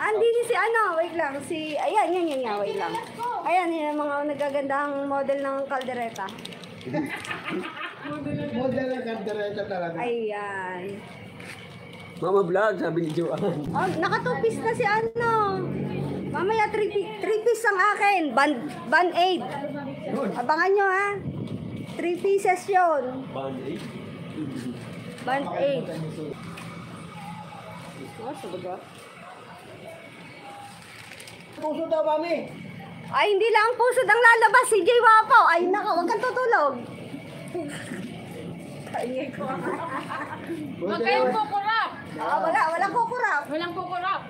Andi ni si ano, wait lang, si, ayan, yan, yan, yan, wait lang. Ayan, yan ang mga nagagandang model ng kaldereta. Model ng kandereta talaga. Ayan. Mama vlog, sabi ni Joanne. Oh, nakatupis na si ano. Mamaya, three, three piece ang akin. Band, band aid. Abangan nyo ha. Three pieces yun. Band-aid. Band aid. Oh, sabaga. Puso daw kami. Ay, hindi lang ang puso ang lalabas si Jay Wapo. Ay, naka, huwag kang tutulog. Kaingay ko. Huwag kayong kukurap. Ah, wala, wala kukurap. Walang kukurap.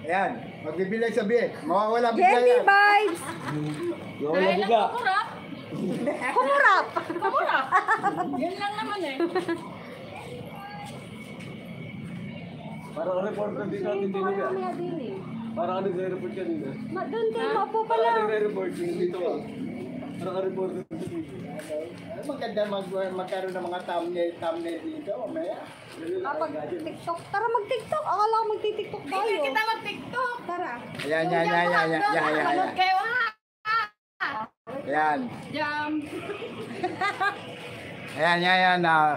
Ayan, magbibilang sabihin. Mawawala bigla Jenny yan. vibes. Nawala Dahil biga. ang kukurap, Kumurap. kukurap. Yun lang naman eh. Parang ang reporter din natin din Parang ang nagre-report kanina. Ma, doon kayo mapo Parang pala. nagre-report yung dito ah. Parang dito. Ay, Maganda mag magkaroon ng mga thumbnail, thumbnail dito. Mamaya. Kapag TikTok, tara mag-TikTok. Akala ko magti-TikTok tayo. Hindi kita mag-tiktok. Tara. Ayan, yan, yan, yan, yan, yan, yan, Manood yan. kayo ha. Ayan, Jam. ayan, yan, yan. ah.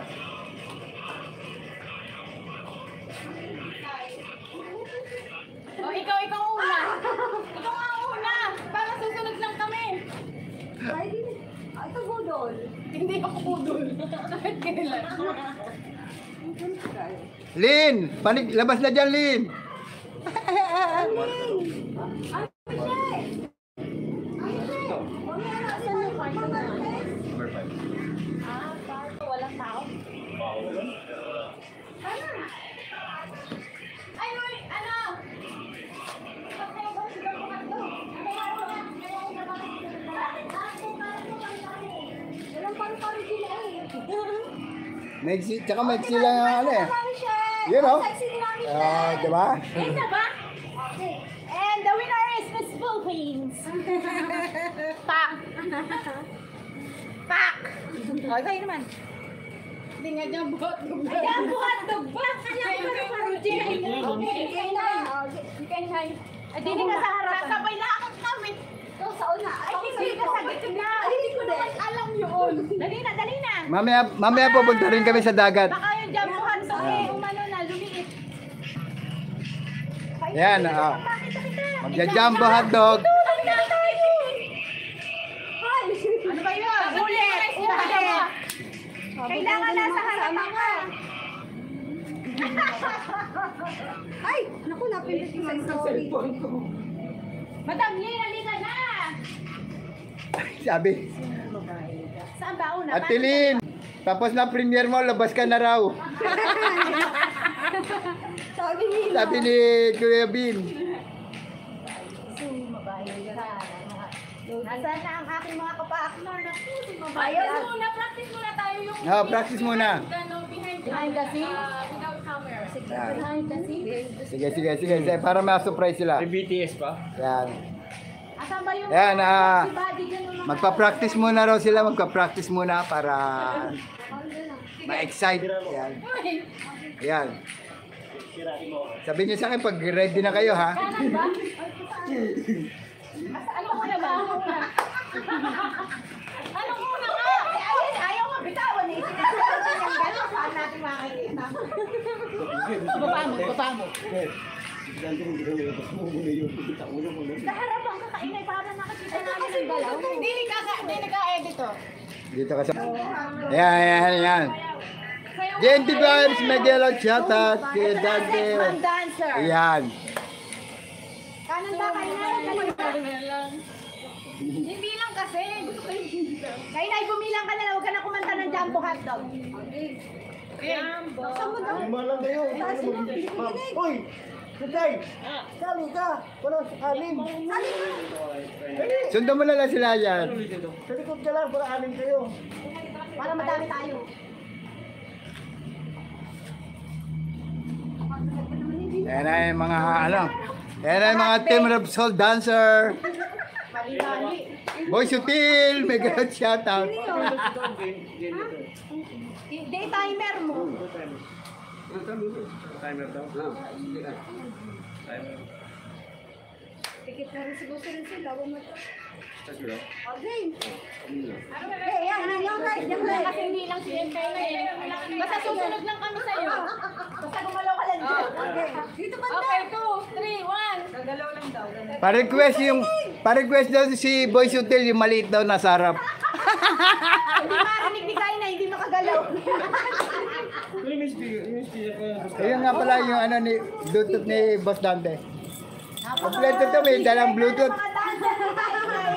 Ay. Ay, ito budol. Hindi ako pudol. Kahit kailan. Lin, panig, labas na dyan, Lin. Walang tao. Ay, uy, ano? Walang paru-paru sila eh. Maiksi, tsaka maiksi lang yung ano eh. Oh. Ni Mami Ah, di ba? Okay. And the winner is Miss Philippines. Pak. Pak. O, kayo naman. Hindi nga dyan buhat dog ba? Ayan, buhat dog ba? Kaya ko na parang Okay, Ikaw na. Oh, Ikaw na. Ay, di ka sa harapan. Sabay na akong kami. Ikaw sa una. Ay, hindi ka sa gitna. Ay, hindi ko din. Alam yun. Dali na. Mamaya, mamaya pupunta rin kami sa dagat. Baka yung buhat dog eh. Umano na, lumiit. Yan, kita? Magja-jumbo hotdog. Ano ba yun? Ulit. Ulit. Kailangan nasa harapan ka. Ay, naku, napindot ko sa story. Madam Lynn, halika na. Sabi, Saan ba una? Ate Lin, tapos na premiere mo, labas ka na raw. Sabi ni Sabi ni Kuya Bin. Nasaan na ang aking mga? Naku, si Mabayo. muna, practice muna tayo yung Ah, practice muna. ano, behind, Behind the scenes? uh, without camera. Yan. Behind the scenes? Sige, sige, sige, sige, para ma-surprise sila. May BTS pa? Yan. Asan ba yung Yan, ah, Magpa-practice muna raw sila, magpa-practice muna para ma-excite. Yan. Yan. Sabi niyo sa akin pag ready na kayo ha. ba? Ano muna ba? Ano muna? Ano muna nga? Ay, ayaw mo bitawan eh. Sinasabi yung gano'n, saan natin makikita? Baba mo, baba mo. Sa harapan ka kainay para nakakita namin yung galaw. Hindi nagka-edit oh. Dito ka sa... Yan, yan, yan. JNT Vibes, Miguel at shoutout. Kay Dante. Man dancer. Yan. Kanan ba kainay? Hindi lang kasi. Yung Kainay, bumilang ka na lang. Huwag ka na kumanta ng jumbo hotdog. Jumbo. Saan mo daw? Malang kayo. Uy! Sutay! Sali ka! Wala sa amin! Sundan mo na lang sila yan. Sa likod ka lang, para amin kayo. Para madami tayo. Yan yung mga ano. Yan yung mga Team Repsol Dancer. Boy Sutil! May ganun shoutout. Day timer mo. Timer daw. Timer. Tikit na rin siguro rin sila. Huwag mo daw. Okay. Eh, yan. Yan, guys. Yan, guys. Kasi hindi lang si na eh. Basta susunod lang kami sa'yo. Basta gumalaw ka lang dyan. Okay. Dito ba Okay, two, three, one. Pa-request yung, pa-request daw si Boys Hotel yung maliit daw nasa harap. Hindi marinig ni Kaina, hindi makagalaw. Ayun nga pala yung ano ni Bluetooth ni Boss Dante. Kompleto to, may dalang Bluetooth.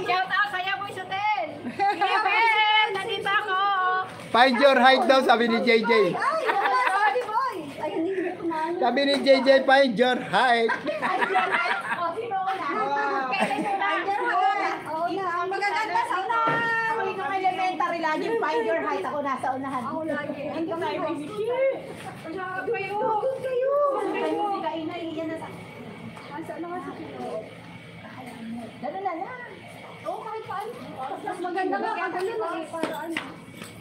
Shout out sa'yo, Boys Hotel. Yes, nandito ako. Find your height daw, sabi ni JJ. Sabi, ni JJ, find your height. Oh, sino ko na? Oo na. Ang magaganda sa una. Ako yung elementary lagi, find your height. Ako nasa unahan. Ako lagi. Ang kami ko. kayo. Doon kayo. Kayo si Kaina, iyan na sa... Asa na nga sa Dala na lang. Oo, kahit paano. Mas maganda. Ang galing na. Para ano.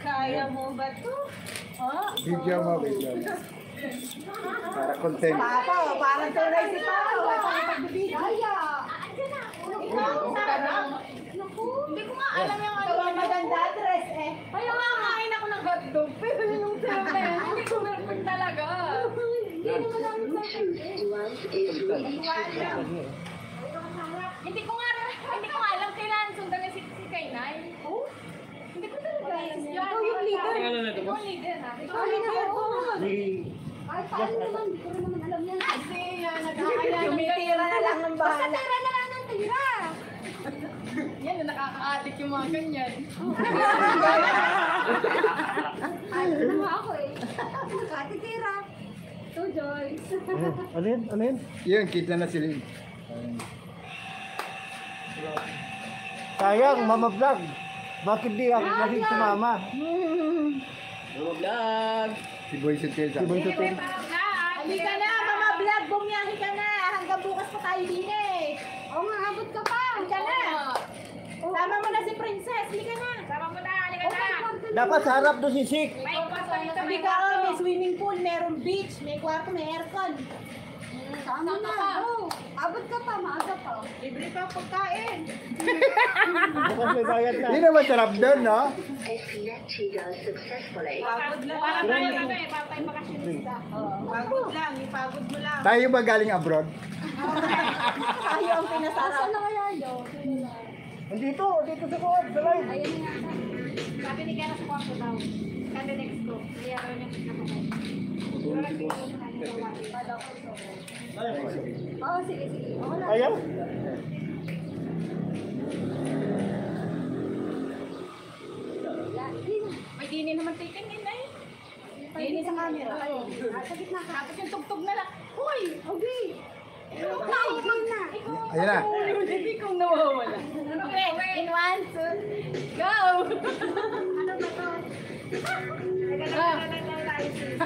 Kaya mo ba to? Oh, Video mo, video mo. Para content. Papa, parang tunay si Papa. Wala pang pagbibigay. Kaya. Hindi ko nga alam yung ano. Ikaw ang maganda dress eh. Kaya nga kain ako ng hotdog. Pero yung sebe, hindi ko meron talaga. Hindi ko nga hindi ko nga alam kailan sundan na si, si Kainay. Oh? Hindi ko talaga alam yan. Ikaw yung leader. Ano Ikaw ang leader ha. Ikaw Ay, ang leader. Kahit paano naman. Hindi ko naman alam yan. Kasi yan, nagkakaya ng Tumitira na lang ng Basta bahala. tira na lang ng tira. Yan, nakaka-addict yung mga ganyan. Ay, ano nga ako eh. Nakatitira. To Joyce. Ano yun? Ano yun? Yun, kita na sila. Sayang, Mama Vlog. Bakit di ako naging sumama? Mama Vlog! Si Boys Hotel sa Halika na, mama vlog, bumiyahe ka na. Hanggang bukas pa tayo din eh. Oo nga, abot ka pa. Halika na. Sama mo na si Princess, halika na. Sama mo na, halika na. Dapat sa harap doon si Sik. May Sabi ka, oh, may swimming pool, merong beach, may kwarto, may aircon. Sama na. Oo. Abot ka pa, maaga pa. Libre pa pagkain. Bukas may bayad na. Yun ang masarap doon, no? Pagod lang. Para tayo ano eh, para tayo makasinista. Pagod lang, ipagod mo lang. Tayo ba galing abroad? Tayo ang pinasarap. Saan na kaya yun? Dito, dito sa kuwan, sa live. Ayun nga. Sabi ni Kara sa kwarto daw. Sabi next ko. Kaya rin yung pinapakay. Oo, sige, sige. Ayaw? May dini naman taken in eh. Dini sa camera. Sa gitna ka. Tapos yung tugtog na lang. Hoy! Okay. Ikaw na. Ayun na. Hindi kong nawawala. Okay, in one, two, go! Ano ba to? Ulo sizes.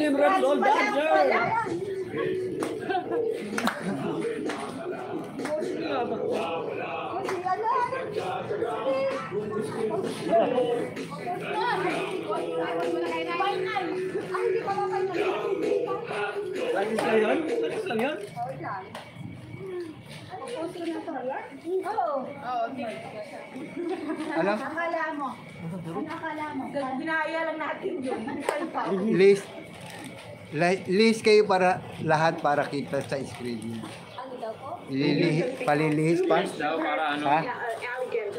Team Red Bull Dancer! Final! Ay, hindi pa ba kayo Lagi sa yun? Lagi lang yun? Oo. Oo. Ano? Akala mo. Ano akala mo? Ginaya lang natin yun. List. Li- list kayo para lahat para kita sa screen. Ano daw po? Ililihi, palilihis pa. Daw para ano? Ha? Ano yan?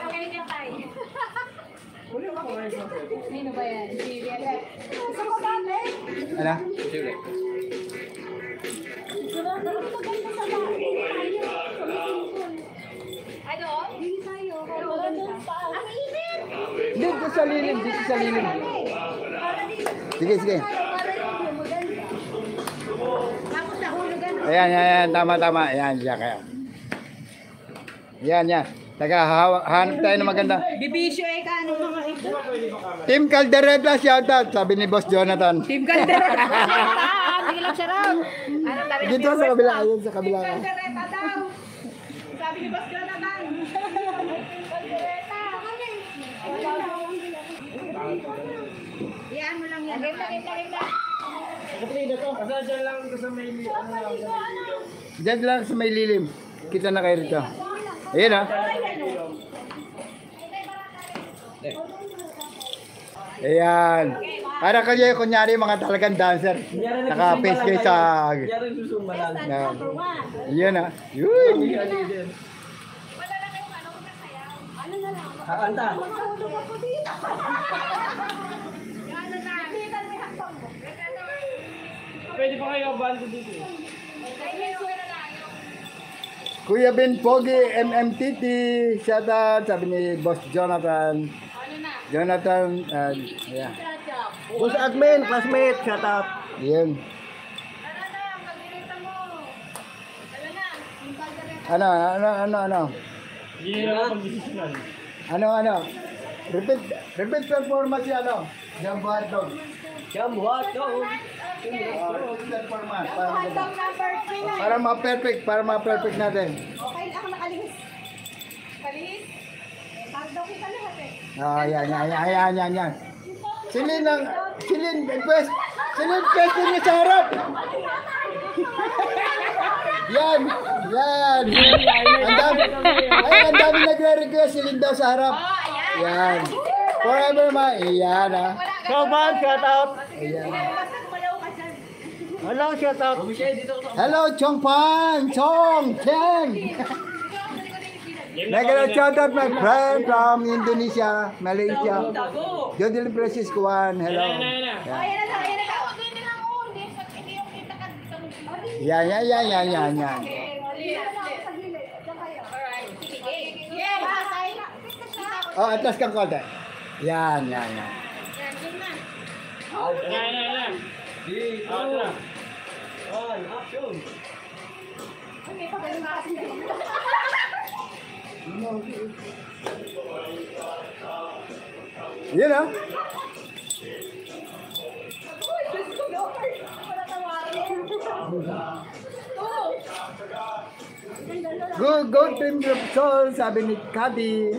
Okay ka tayo. Sino ba yan? Si Riel. Gusto ko dati. Ano? Sige. Gusto ko maganda sa bahay. Tayo. Swimming pool. Ano? Dito sa lilim, dito sa lilim. Sige, sige. Ayan, ayan, ayan. Tama, tama. Ayan, siya kaya. Yan, yan. Taga, hanap tayo ng maganda. Bibisyo eh ka, ano mga ito? Team Caldereta, shoutout. Sabi ni Boss Jonathan. Team Caldereta. Sige lang, sarap. Ano tayo? Dito sa kabila, ayun sa kabila. Caldereta daw. Sabi ni Boss Jonathan. Game na, game na, game na. Diyan lang sa may lilim. Kita na kayo rito. Ayan ah. Ayan. Para kayo kunyari mga talagang dancer. Naka-face kayo sa... Na, Ayan ah. Yun. Kakanta. Pwede pa kayo bando dito. Kuya Ben Pogi, MMTT, shoutout, sabi ni Boss Jonathan. Jonathan, uh, yeah. Boss admin, classmate, shout out. Yun. Ano, ano, ano, ano? Ano, ano? Repeat, repeat performance yan, ano? Jumbo hot dog. Jam go? Oh. Para, Hotdog number 3 na. para ma-perfect, para ma-perfect natin. Okay, ako nakalihis. Kalihis? Hotdog kita lahat eh. Ah, yan, yan, yan, yan, yan, yan. Silin ang, silin, request, silin, request niyo sa harap. yan, yan. Ang dami, ay, ang dami nagre-request, silin daw sa harap. Yan. Forever ma, yan ah. Soban, shout out. Ayan. Hello, shout out. Hello, Chong Pan, Chong, Cheng. Nagano shout out my friend from Indonesia, Malaysia. Jodil Francisco Juan, hello. Yan. Ayan na, ayan na. Hindi lang ako. Hindi hindi yung kita ka. Yan, yan, yan, yan, yan, yan. Yeah, Oh, atlas kang konti. Yan, yan, yan. Yan ah. Go, go team Repsol, sabi ni Kadi.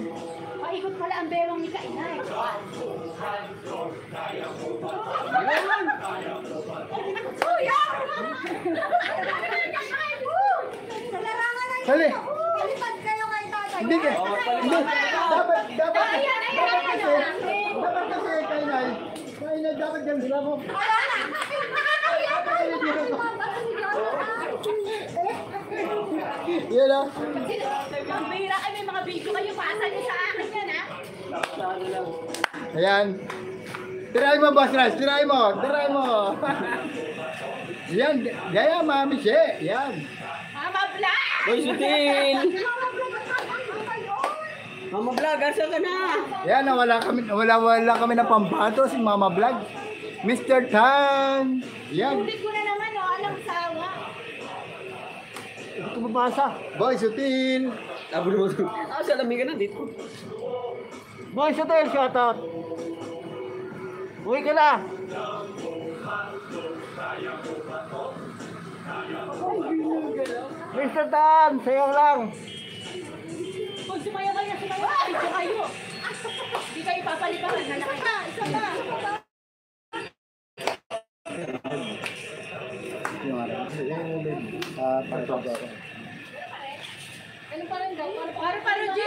Paikot pala ang bewang ni Kainay. Hali. Palipad kayo kay tatay. Hindi ka. Hindi. Dapat, dapat. Dapat kasi. Dapat kasi kay Nay. Kay Nay, dapat yan sila mo. Yan ah. Pambira kayo, may mga video kayo. Pasa niyo sa akin yan, ha? Ayan. Try mo, Boss Ras. Try mo. Try mo. Yan. Gaya, Mami She. Yan. Mama Black! Boy, sutil. Mama vlog, asa ka na? Yan, wala kami, wala, wala kami ng pambato si Mama Vlog. Mr. Tan. Yan. Ulit ko na naman, oh. Alam sawa. Hindi ko mabasa. Boy, sutil. Abo naman. Ah, sa lamig ka na dito. Boy, sutil, shout out. Uwi ka na. Mr. Dan, sayaw lang. Kung sumayaw kayo, sumayaw kayo kayo. Hindi kayo papaliparan. Isa pa, isa pa. Ah. Ano pa rin daw? Para para G!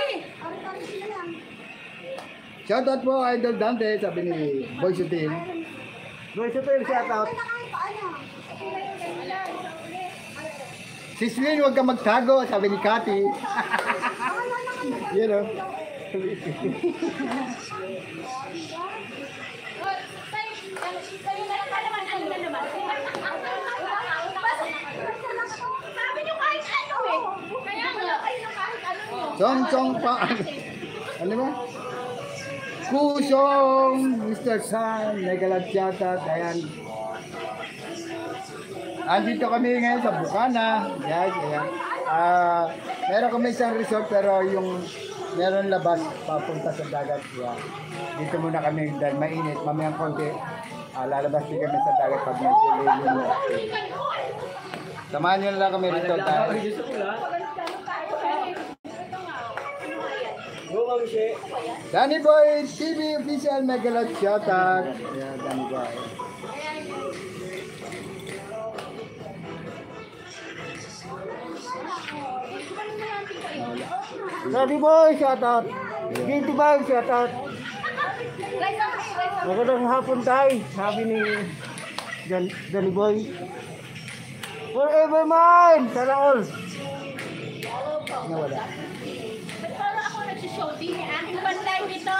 Shoutout po, Idol Dante, sabi ni Boy Sutil. Boy, sutil, shout out. Eh. Kaya nga, kayo na kahit ano niyo. Chong chong pa. Ano ba? Kusong, Mr. San, Megalag Shoutout, ayan. Andito kami ngayon sa Bukana. Yan, ayan. Ah, meron kami isang resort pero yung meron labas papunta sa dagat. Yan. Dito muna kami dahil mainit. Mamayang konti. Ah, lalabas din kami sa dagat pag medyo lilim na. Samahan nyo na lang kami rito tayo. Go, Mami She. Danny Boy TV official Megalot shoutout. Ayan, Danny Boy. Daddy Boy, shout out. GT Boy, shout out. Magandang hapon tayo, sabi ni Dan Danny Boy. Forever mine! Sana all. Nawala. Para ako nagsushooting eh. Aking bantay dito.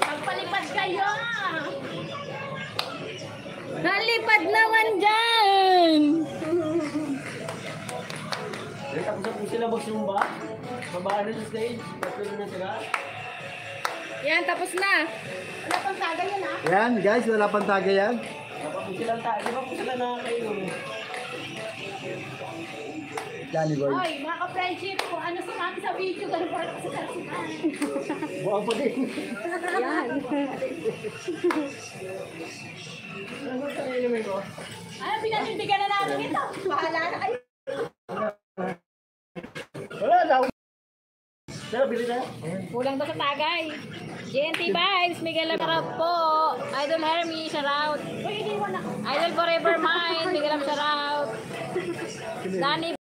Magpalipad kayo. Nalipad naman dyan! Tapos na po sila magsumba. Babaan na sa stage. Patuloy na sila. Yan, tapos na. Wala pang saga yun ah. Ayan guys, wala pang tagay yan. Po silang tayo. Di ba po sila nakakayo? Danny Boy. Oy, mga ka-friendship, kung ano sinabi sa video, ganun pa sa sarsinan. Buang pa din. Ano ba tayo naman ko? Ano, pinanindigan na namin ito. Bahala na kayo. Wala na. Tara, bili tayo. Kulang daw sa tagay. GNT Vibes, Miguel Amarap po. Idol Hermie, shout out. Idol Forever Mine, Miguel out. Danny